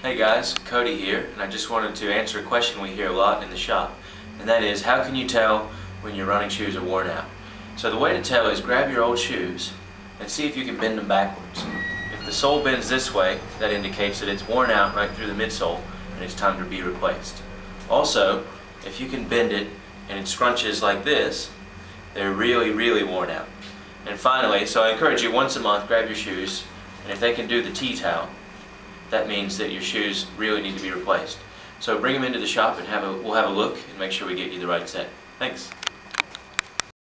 Hey guys, Cody here, and I just wanted to answer a question we hear a lot in the shop, and that is, how can you tell when your running shoes are worn out? So the way to tell is grab your old shoes and see if you can bend them backwards. If the sole bends this way, that indicates that it's worn out right through the midsole and it's time to be replaced. Also, if you can bend it and it scrunches like this, they're really, really worn out. And finally, so I encourage you once a month, grab your shoes, and if they can do the T-towel, that means that your shoes really need to be replaced. So bring them into the shop and have a, we'll have a look and make sure we get you the right set. Thanks.